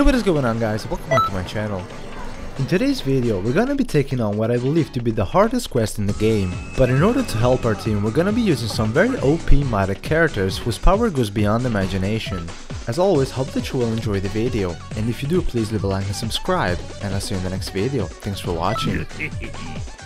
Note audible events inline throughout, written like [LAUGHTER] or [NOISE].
Hey what is going on guys, welcome back to my channel. In today's video, we're gonna be taking on what I believe to be the hardest quest in the game. But in order to help our team, we're gonna be using some very OP modded characters whose power goes beyond imagination. As always, hope that you will enjoy the video, and if you do, please leave a like and subscribe, and I'll see you in the next video. Thanks for watching. [LAUGHS]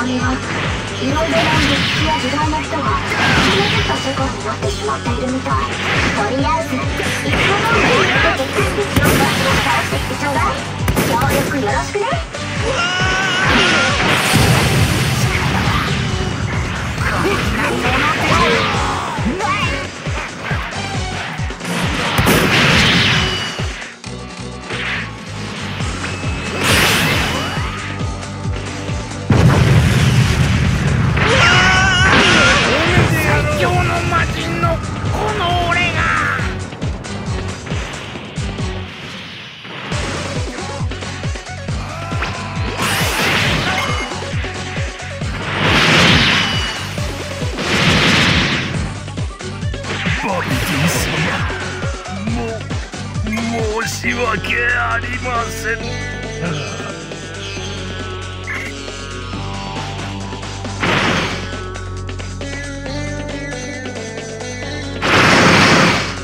この歪みはいろいろな歴史や時代の人が決めてた世界になってしまっているみたいとりあえずいつも通り出てきて必要な仕事からしてきてちょうだい協力よろしくねも申し訳ありません。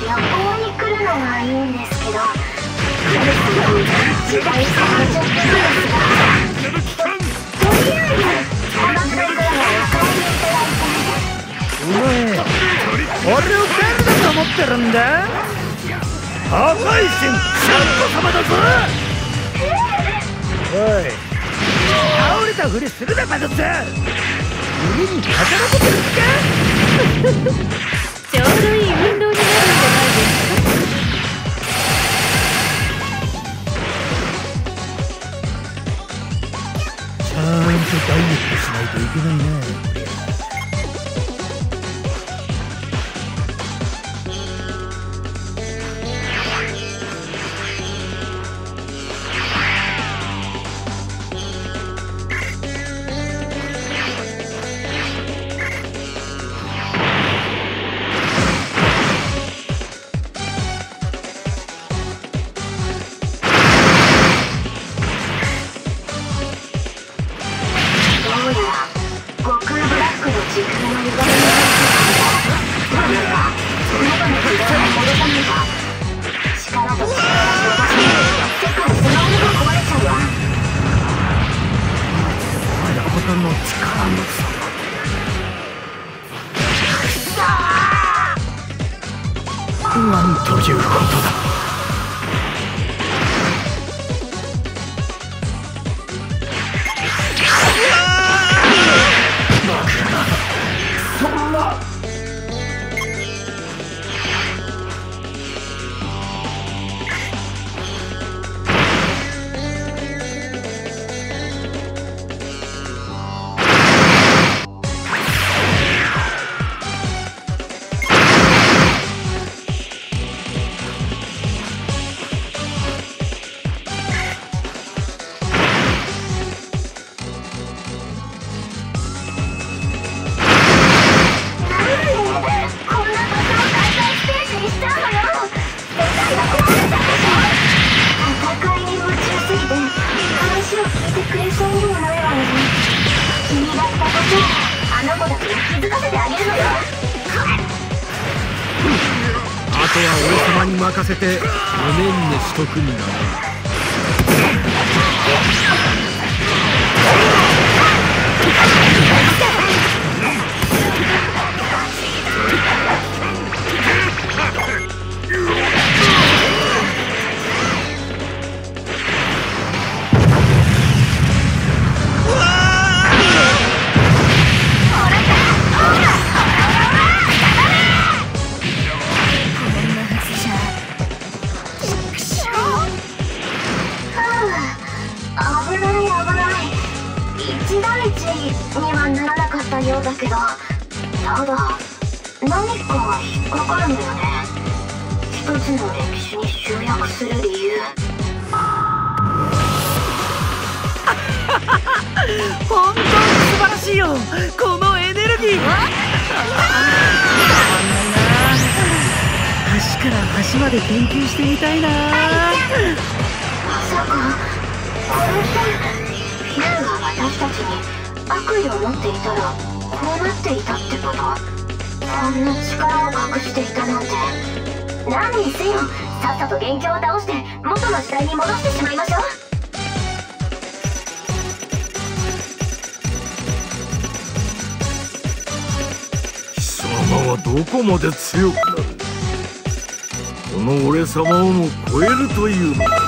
旅行に来るのはいいんですけど。時代差がちょっとですがとりあえず鎌倉ぐらいお帰りいただいてお前俺を誰だと思ってるんだ？破壊神シャンコ様だぞ!おい。倒れたふりするなバドツ夢に働けてるんか? [LAUGHS] ちょうどいい運動になるんじゃないですちゃんとダイエットしないといけないな不安ということだ。とは俺様に任せてごめんねしとくんだな1対1にはならなかったようだけどただ何かが引っかかるんだよね。一つの歴史に集約する理由。[LAUGHS] 本当に素晴らしいよ。このエネルギー。は端から端まで研究してみたいなまさかこれって私たちに悪意を持っていたらこうなっていたってこと。こんな力を隠していたなんて。何にせよさっさと元凶を倒して元の時代に戻してしまいましょう。貴様はどこまで強くなる？この俺様をも超えるというのか？